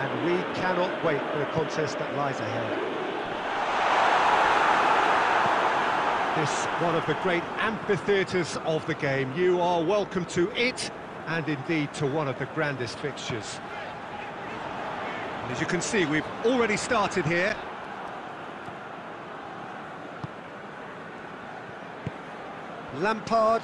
and we cannot wait for the contest that lies ahead. This one of the great amphitheatres of the game. You are welcome to it, and indeed to one of the grandest fixtures. And as you can see, we've already started here. Lampard.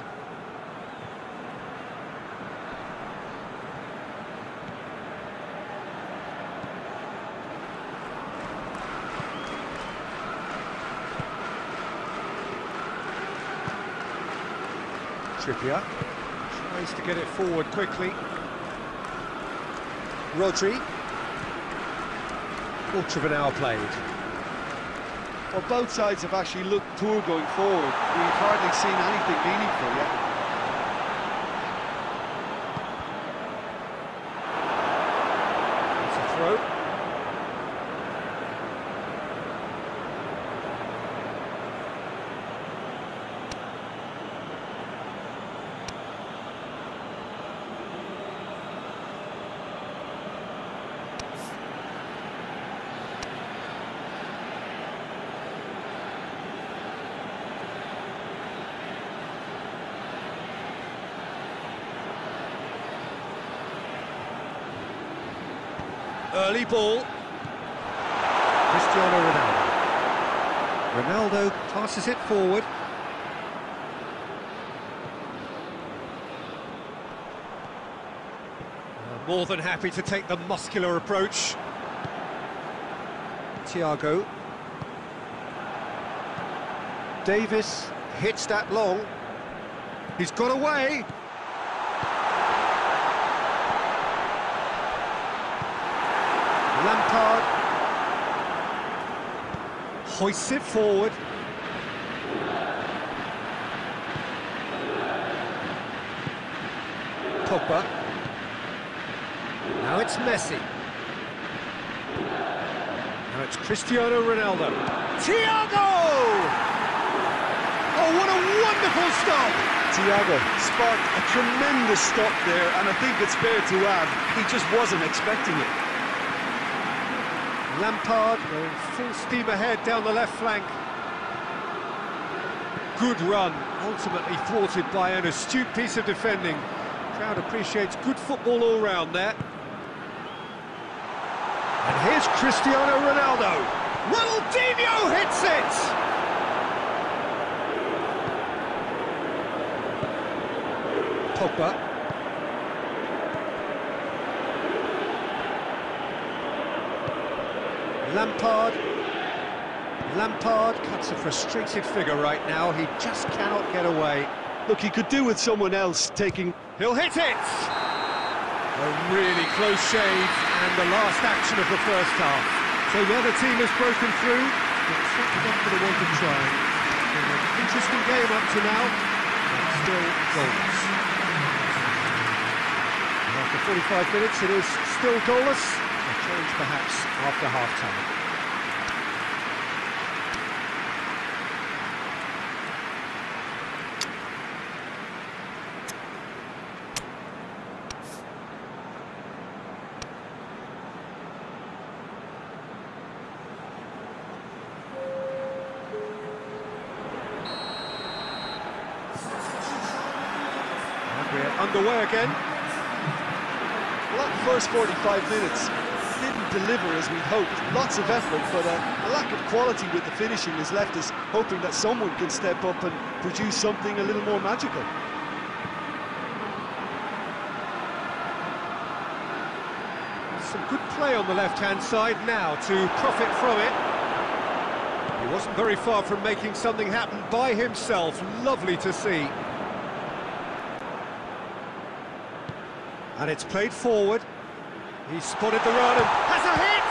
Trippier tries to get it forward quickly. Rodri. Quarter of an hour played. Well, both sides have actually looked poor going forward. We've hardly seen anything meaningful yet. It's a throw. Early ball. Cristiano Ronaldo. Ronaldo passes it forward. Uh, More than happy to take the muscular approach. Thiago. Davis hits that long. He's got away. Lampard hoists it forward. Pogba. Now it's Messi. Now it's Cristiano Ronaldo. Thiago! Oh, what a wonderful stop! Thiago sparked a tremendous stop there, and I think it's fair to add, he just wasn't expecting it. Lampard full steam ahead down the left flank. Good run, ultimately thwarted by an astute piece of defending. Crowd appreciates good football all round there. And here's Cristiano Ronaldo. Ronaldinho hits it! Pogba. Lampard. Lampard cuts a frustrated figure right now. He just cannot get away. Look, he could do with someone else taking... He'll hit it! A really close shave and the last action of the first half. So the other team has broken through, but certainly not for the want of trying. Been an interesting game up to now, but still goalless. After 45 minutes, it is still goalless. Change perhaps after half-time. Underway again. Well, that first 45 minutes deliver as we'd hoped. Lots of effort, but a, a lack of quality with the finishing has left us hoping that someone can step up and produce something a little more magical. Some good play on the left-hand side now to profit from it. He wasn't very far from making something happen by himself. Lovely to see. And it's played forward. He's spotted the run and has a hit!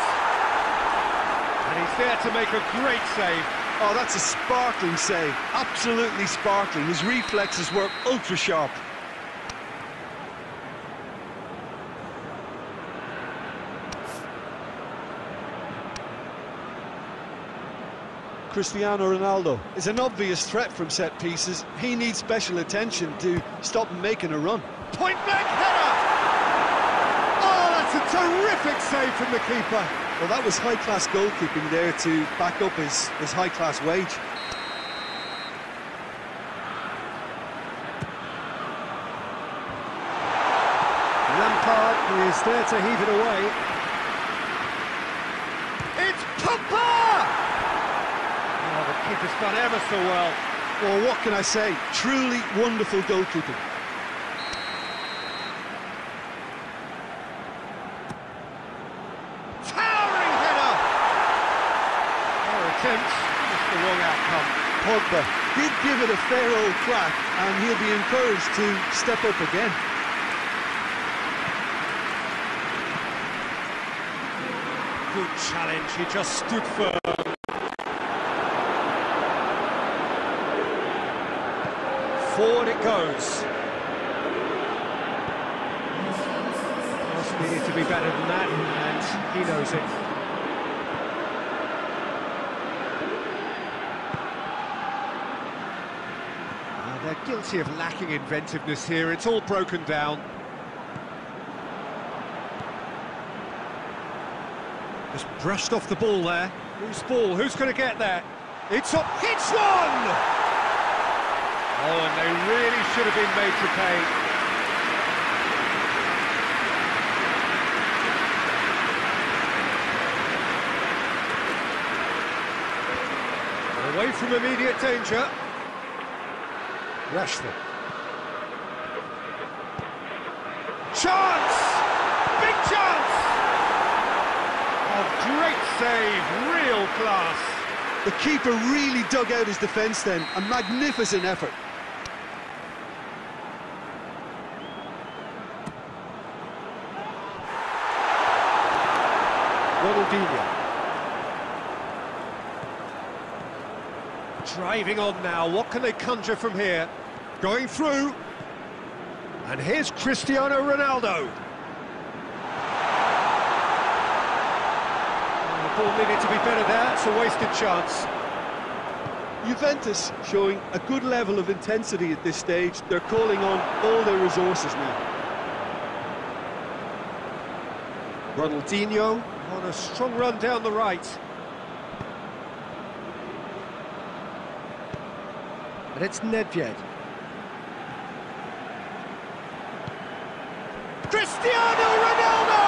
And he's there to make a great save. Oh, that's a sparkling save. Absolutely sparkling. His reflexes were ultra sharp. Cristiano Ronaldo is an obvious threat from set pieces. He needs special attention to stop making a run. Point blank header! That's a terrific save from the keeper. Well, that was high-class goalkeeping there to back up his, his high-class wage. Lampard is there to heave it away. It's Pogba! Oh, the keeper's done ever so well. Well, what can I say? Truly wonderful goalkeeping. Towering header! Oh, attempt, just the wrong outcome. Pogba did give it a fair old crack, and he'll be encouraged to step up again. Good challenge, he just stood firm. Forward it goes. Needed to be better than that, and he knows it. They're guilty of lacking inventiveness here, it's all broken down. Just brushed off the ball there. Whose ball? Who's going to get there? It's up. Hits one! Oh, and they really should have been made to pay. Away from immediate danger. Rashford. Chance! Big chance! Oh, great save, real class. The keeper really dug out his defence then. A magnificent effort. Ronaldinho. Driving on now, what can they conjure from here? Going through. And here's Cristiano Ronaldo. Oh, the ball needed to be better there, it's a wasted chance. Juventus showing a good level of intensity at this stage. They're calling on all their resources now. Ronaldinho on a strong run down the right. And it's Nedved. Cristiano Ronaldo!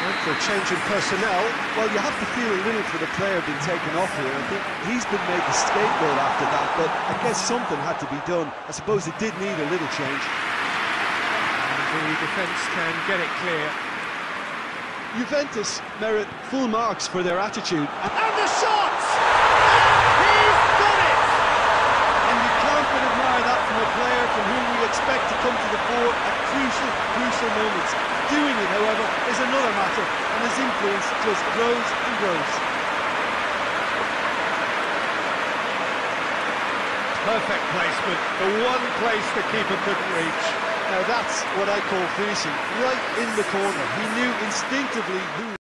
Time for a change in personnel. Well, you have to feel a little for the player being taken off here. I think he's been made the scapegoat after that, but I guess something had to be done. I suppose it did need a little change. And the defence can get it clear. Juventus merit full marks for their attitude. And the shot! He's done it! And you can't but admire that from a player from whom we expect to come to the fore at crucial, crucial moments. Doing it, however, is another matter, and his influence just grows and grows. Perfect placement, the one place the keeper couldn't reach. Now that's what I call finishing, right in the corner. He knew instinctively who...